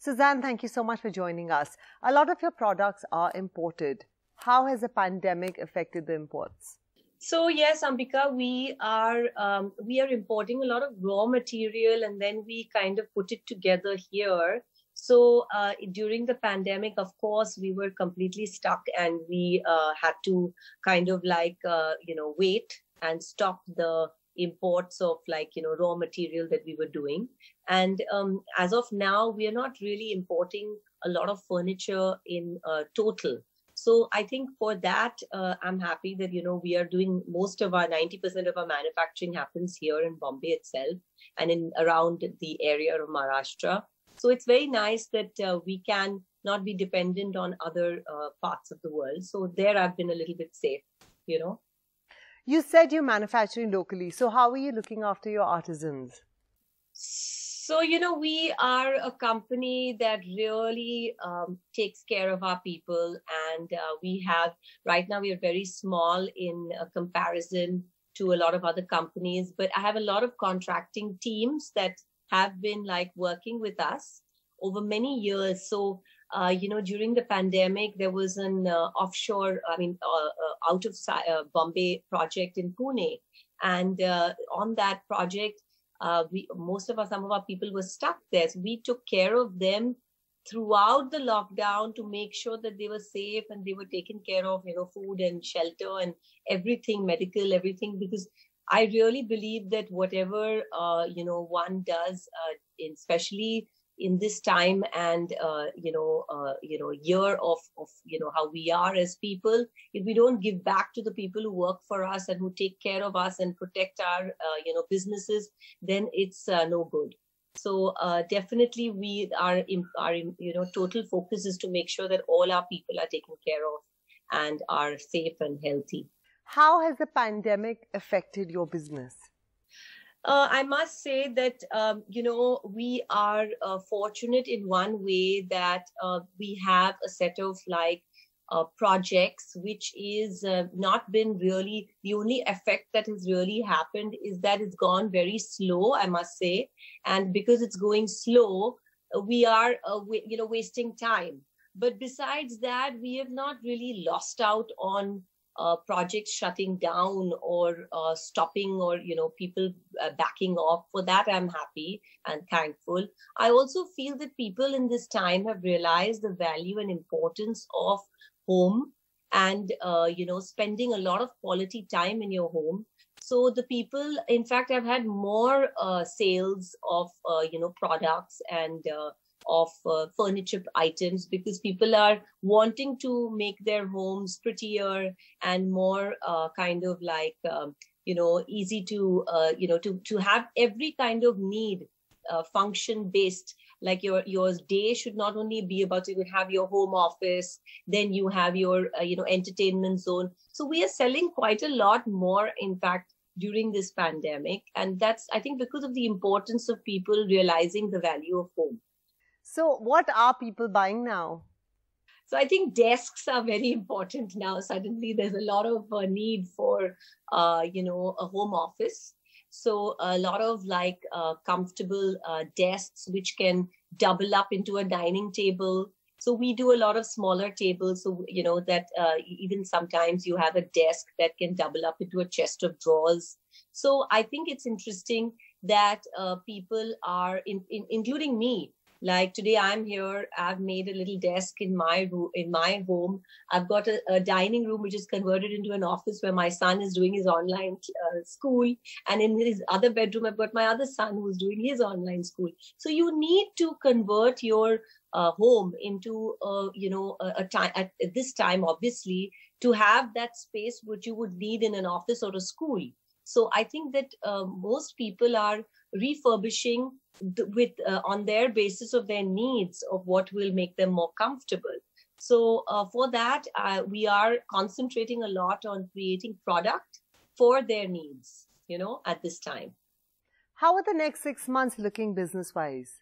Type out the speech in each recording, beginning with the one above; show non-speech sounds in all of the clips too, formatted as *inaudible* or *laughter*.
Sussanne, thank you so much for joining us. A lot of your products are imported. How has the pandemic affected the imports? So yes, Ambika, we are um, we are importing a lot of raw material, and then we kind of put it together here. So uh, during the pandemic, of course, we were completely stuck, and we uh, had to kind of like uh, you know wait and stop the imports of like you know raw material that we were doing. And um, as of now we are not really importing a lot of furniture in uh, total. So i think for that uh, i'm happy that you know we are doing most of our 90% of our manufacturing happens here in bombay itself and in around the area of maharashtra. So it's very nice that uh, we can not be dependent on other uh, parts of the world. So there i've been a little bit safe you know you said you're manufacturing locally. So, how are you looking after your artisans? So, you know, we are a company that really um, takes care of our people. And uh, we have, right now, we are very small in comparison to a lot of other companies. But I have a lot of contracting teams that have been like working with us over many years. So, uh, you know, during the pandemic, there was an uh, offshore, I mean, uh, uh out of uh, Bombay project in Pune. And uh, on that project, we most of us, some of our people were stuck there. So we took care of them throughout the lockdown to make sure that they were safe and they were taken care of, you know, food and shelter and everything, medical, everything, because I really believe that whatever, you know, one does, especially in this time and uh, you know uh, you know year of of you know how we are as people if we don't give back to the people who work for us and who take care of us and protect our uh, you know businesses then it's uh, no good. So uh, definitely we are our you know total focus is to make sure that all our people are taken care of and are safe and healthy. How has the pandemic affected your business uh, I must say that um, you know we are uh, fortunate in one way that uh, we have a set of like uh, projects which is uh, not been really the only effect that has really happened is that it's gone very slow I must say. And because it's going slow uh, we are you know wasting time. But besides that we have not really lost out on uh, projects shutting down or uh, stopping or you know people uh, backing off for that i'm happy and thankful. I also feel that people in this time have realized the value and importance of home and uh, you know spending a lot of quality time in your home. So the people in fact i've had more uh, sales of uh, you know products and of uh, furniture items because people are wanting to make their homes prettier and more uh, kind of like um, you know easy to uh, you know to to have every kind of need uh, function based like your your day should not only be about you have your home office then you have your uh, you know entertainment zone. So we are selling quite a lot more in fact during this pandemic. And that's i think because of the importance of people realizing the value of home so, what are people buying now? So, I think desks are very important now. Suddenly, there's a lot of uh, need for, uh, you know, a home office. So, a lot of like uh, comfortable uh, desks which can double up into a dining table. So, we do a lot of smaller tables. So, you know, that uh, even sometimes you have a desk that can double up into a chest of drawers. So, I think it's interesting that uh, people are, in, in, including me, like today i'm here. I've made a little desk in my room in my home. I've got a, a, dining room which is converted into an office where my son is doing his online uh, school. And in his other bedroom i've got my other son who's doing his online school. So you need to convert your uh, home into uh, you know a, a time at, at this time obviously to have that space which you would need in an office or a school so i think that uh, most people are refurbishing with uh, on their basis of their needs of what will make them more comfortable. So uh, for that uh, we are concentrating a lot on creating product for their needs you know at this time. How are the next six months looking business wise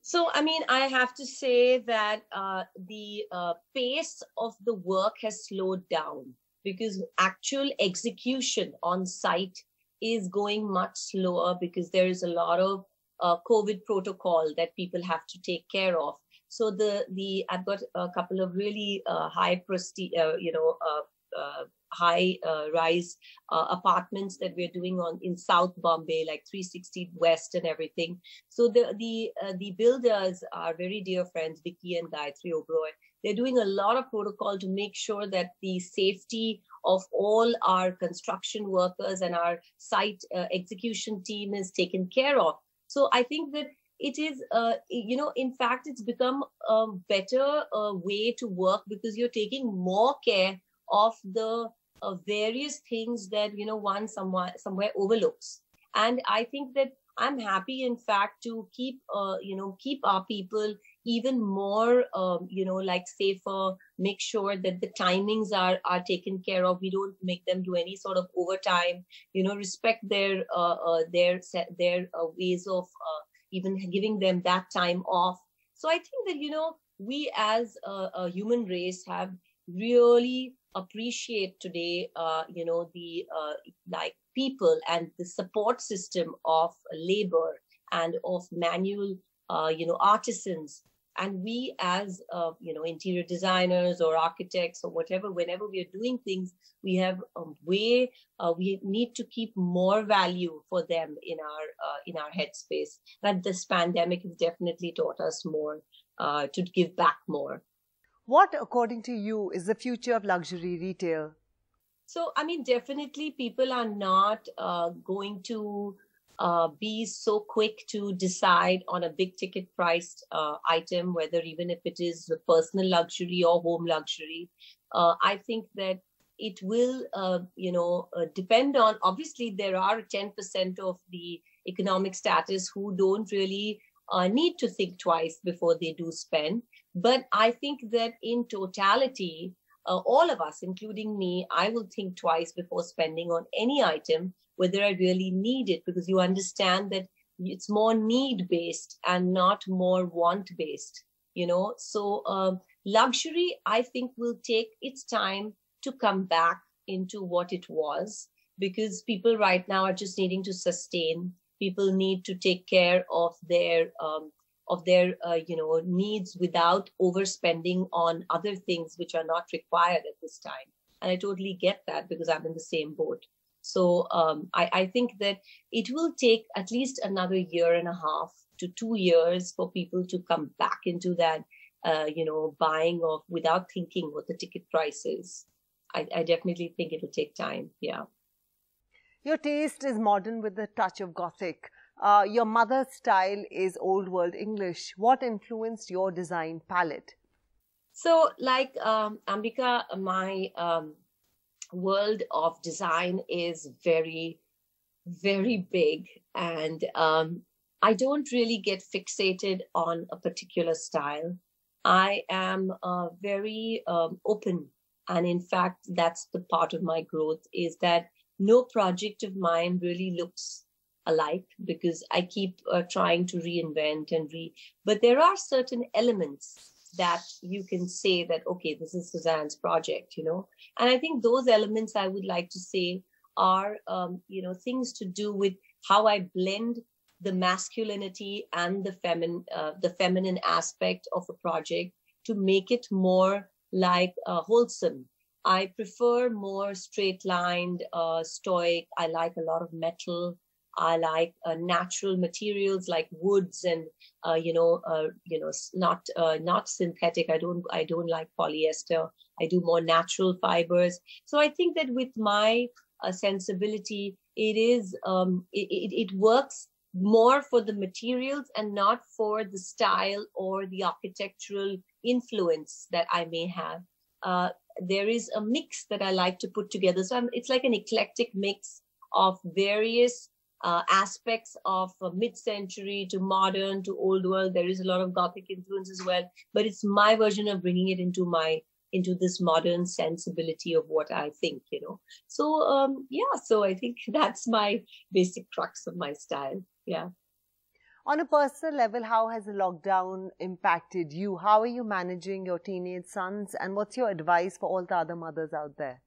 so i mean i have to say that uh, the uh, pace of the work has slowed down because actual execution on site is going much slower because there is a lot of uh, COVID protocol that people have to take care of. So the the I've got a couple of really uh, high prestige, uh, you know, uh, uh high uh, rise apartments that we're doing on in South Bombay, like 360 West and everything. So the the the builders are very dear friends, Vicky and Gayatri Oberoi. They're doing a lot of protocol to make sure that the safety of all our construction workers and our site execution team is taken care of. So I think that it is uh, you know in fact it's become a better uh, way to work because you're taking more care of the uh, various things that you know one somewhere somewhere overlooks and i think that i'm happy in fact to keep uh, you know keep our people even more um, you know like safer make sure that the timings are are taken care of we don't make them do any sort of overtime you know respect their uh, uh, their their ways of even giving them that time off. So I think that, you know, we as a, a human race have really appreciate today, uh, you know, the uh, like people and the support system of labor and of manual, uh, you know, artisans and we as uh, you know interior designers or architects or whatever whenever we are doing things we have a way uh, we need to keep more value for them in our uh, in our headspace. That this pandemic has definitely taught us more uh, to give back more. What according to you is the future of luxury retail? So i mean definitely people are not uh, going to uh, be so quick to decide on a big ticket priced uh, item, whether even if it is a personal luxury or home luxury. Uh, I think that it will, uh, you know, uh, depend on. Obviously, there are 10% of the economic status who don't really uh, need to think twice before they do spend. But I think that in totality, all of us, including me, I will think twice before spending on any item whether I really need it because you understand that it's more need based and not more want based, you know. So, um, luxury, I think, will take its time to come back into what it was because people right now are just needing to sustain. People need to take care of their um, of their uh, you know needs without overspending on other things which are not required at this time. And I totally get that because I'm in the same boat. So um, I, I think that it will take at least another year and a half to two years for people to come back into that, uh, you know, buying of without thinking what the ticket price is. I, I definitely think it will take time. Yeah. Your taste is modern with a touch of gothic. Uh, your mother's style is old world English. What influenced your design palette? So, like um, Ambika, my um, world of design is very, very big. And um, I don't really get fixated on a particular style. I am uh, very um, open. And in fact, that's the part of my growth is that no project of mine really looks alike because I keep uh, trying to reinvent and re. But there are certain elements that you can say that okay this is sussanne's project you know? And i think those elements i would like to say are um, you know things to do with how i blend the masculinity and the feminine uh, the feminine aspect of a project to make it more like uh, wholesome. I prefer more straight lined uh, stoic. I like a lot of metal I like uh, natural materials like woods and uh, you know uh, you know not uh, not synthetic. I don't I don't like polyester. I do more natural fibers. So I think that with my uh, sensibility, it is um, it, it, it works more for the materials and not for the style or the architectural influence that I may have. Uh, there is a mix that I like to put together. So I'm, it's like an eclectic mix of various uh, aspects of uh, mid-century to modern to old world. There is a lot of Gothic influence as well, but it's my version of bringing it into my into this modern sensibility of what I think, you know. So um, yeah, so I think *laughs* that's my basic crux of my style. Yeah. On a personal level, how has the lockdown impacted you? How are you managing your teenage sons? And what's your advice for all the other mothers out there?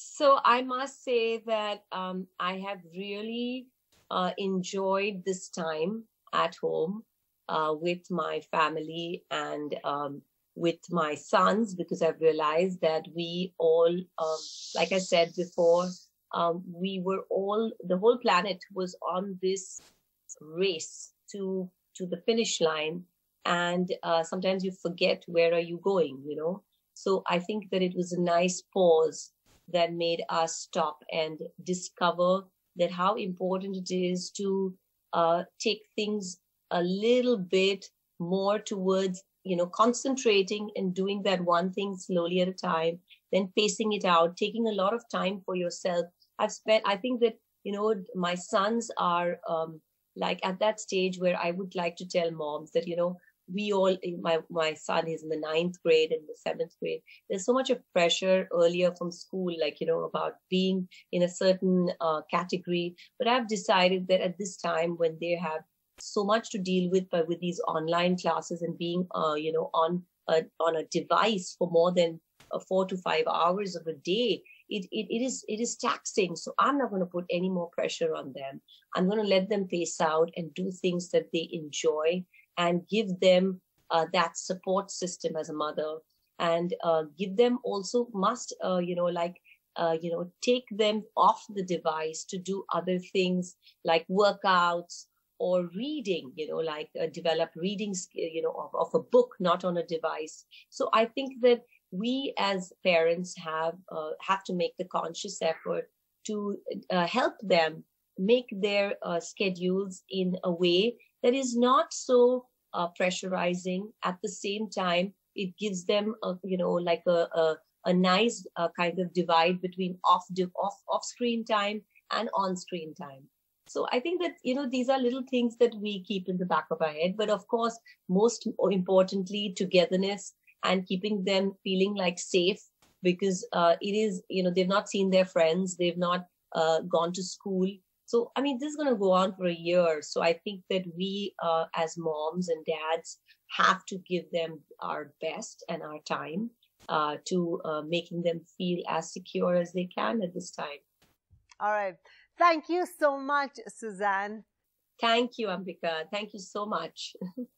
So I must say that um, I have really uh, enjoyed this time at home. uh, with my family and um, with my sons because I've realized that we all, um, like I said before, um, we were all the whole planet was on this race to to the finish line, and uh, sometimes you forget where are you going, you know. So I think that it was a nice pause that made us stop and discover that how important it is to uh, take things a little bit more towards you know concentrating and doing that one thing slowly at a time then pacing it out taking a lot of time for yourself. I've spent i think that you know my sons are um, like at that stage where i would like to tell moms that you know we all my my son is in the ninth grade and the seventh grade there's so much of pressure earlier from school like you know about being in a certain uh, category. But i've decided that at this time when they have so much to deal with but with these online classes and being uh, you know on a, on a device for more than uh, four to five hours of a day it, it, it is it is taxing. So i'm not going to put any more pressure on them. I'm going to let them pace out and do things that they enjoy and give them uh, that support system as a mother. And uh, give them also must uh, you know like uh, you know take them off the device to do other things like workouts or reading you know like uh, develop reading you know of, of, a book not on a device. So i think that we as parents have uh, have to make the conscious effort to help them make their schedules in a way that is not so uh, pressurizing. At the same time, it gives them, a, you know, like a, a, a nice uh, kind of divide between off, off, off screen time and on screen time. So I think that, you know, these are little things that we keep in the back of our head. But of course, most importantly, togetherness and keeping them feeling like safe because uh, it is, you know, they've not seen their friends, they've not uh, gone to school. So, I mean, this is going to go on for a year. So, I think that we, uh, as moms and dads, have to give them our best and our time uh, to uh, making them feel as secure as they can at this time. All right. Thank you so much, Sussanne. Thank you, Ambika. Thank you so much. *laughs*